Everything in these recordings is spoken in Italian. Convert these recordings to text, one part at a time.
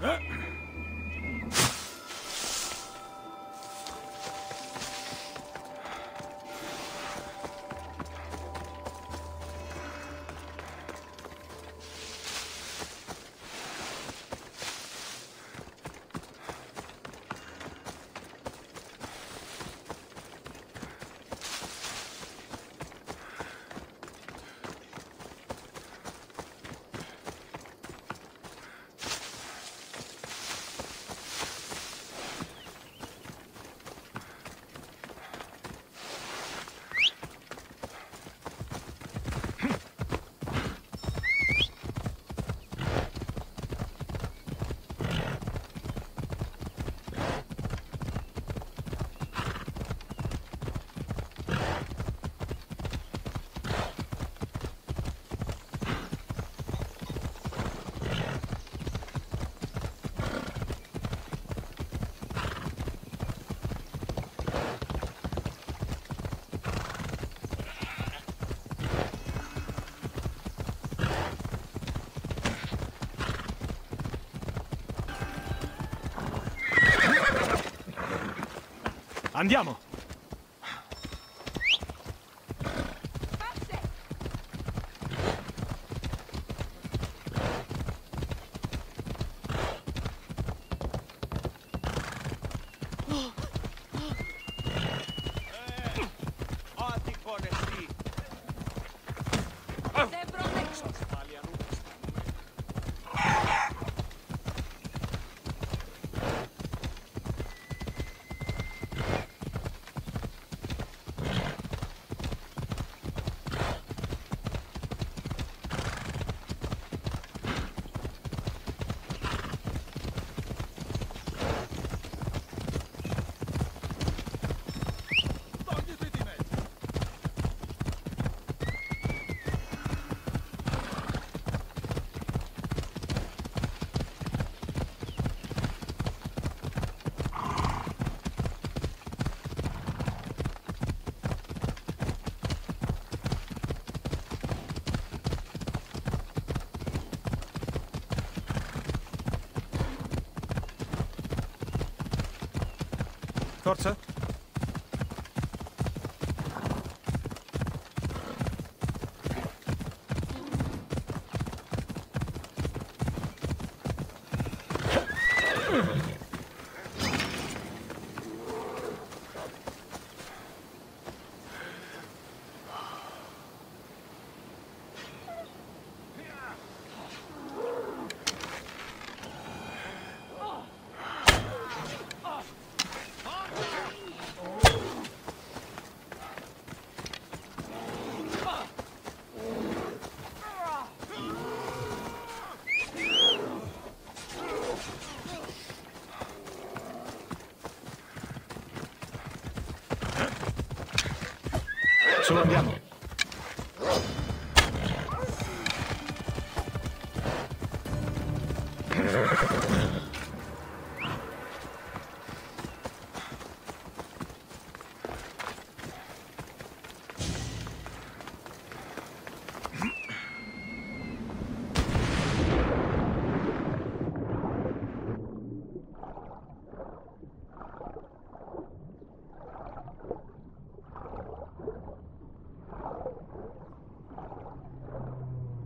嗯 Andiamo! Korce? Colombiano. Thank you.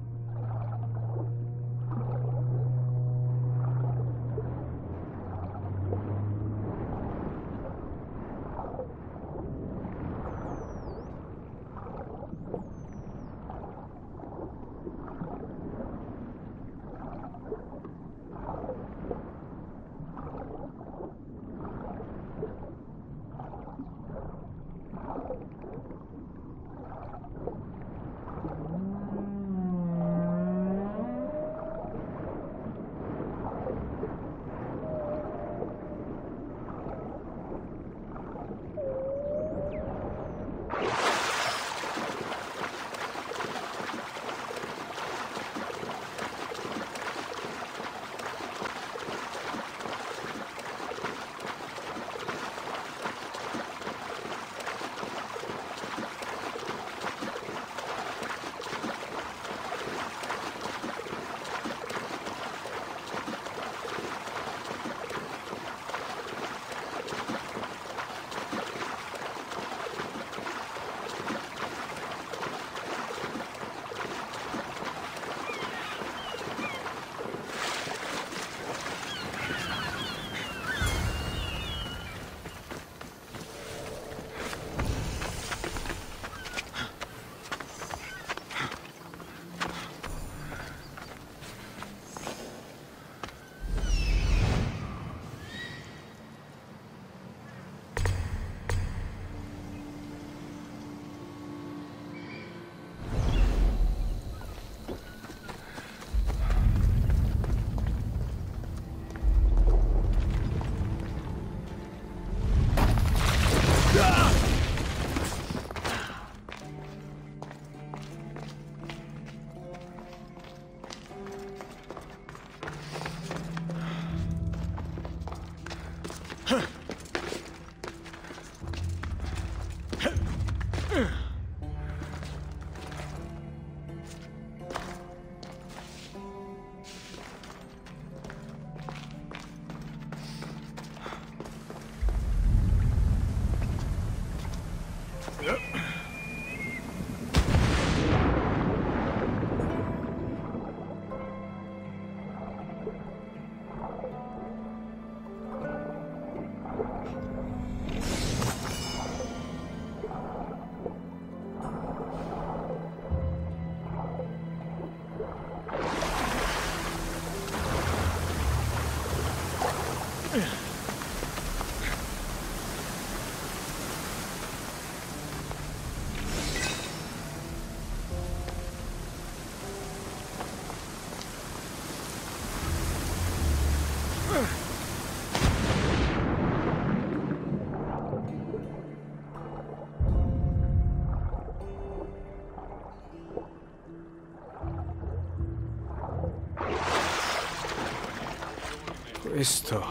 Questo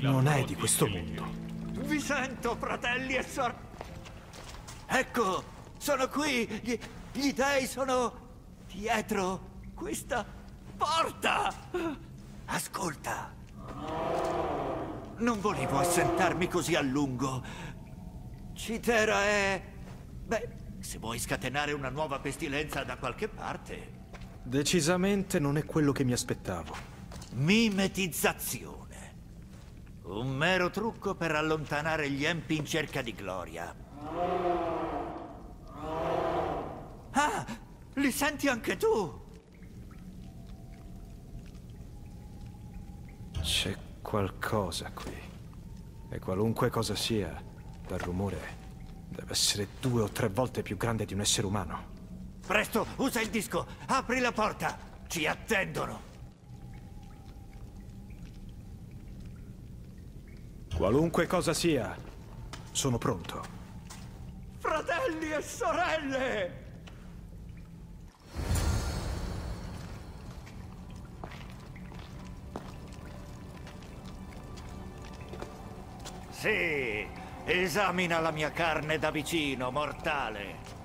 non è di questo mondo. Vi sento, fratelli e sor... Ecco, sono qui. Gli, gli dei sono dietro questa porta. Ascolta. Non volevo assentarmi così a lungo. Citera è... Beh, se vuoi scatenare una nuova pestilenza da qualche parte... Decisamente non è quello che mi aspettavo. Mimetizzazione. Un mero trucco per allontanare gli empi in cerca di gloria. Ah, li senti anche tu? C'è qualcosa qui. E qualunque cosa sia, dal rumore, deve essere due o tre volte più grande di un essere umano. Presto, usa il disco, apri la porta. Ci attendono. Qualunque cosa sia, sono pronto. Fratelli e sorelle! Sì, esamina la mia carne da vicino, mortale.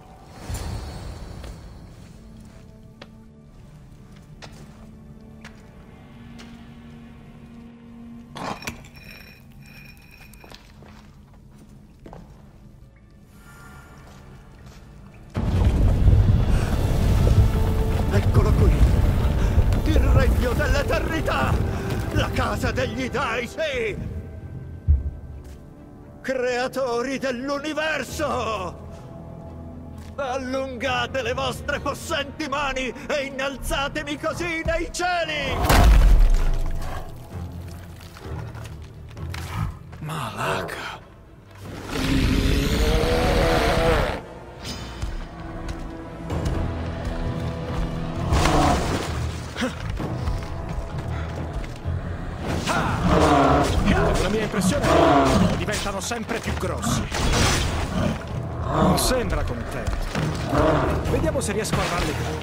Dei, sì! Creatori dell'universo! Allungate le vostre possenti mani e innalzatemi così nei cieli! Vediamo se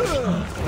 ああ。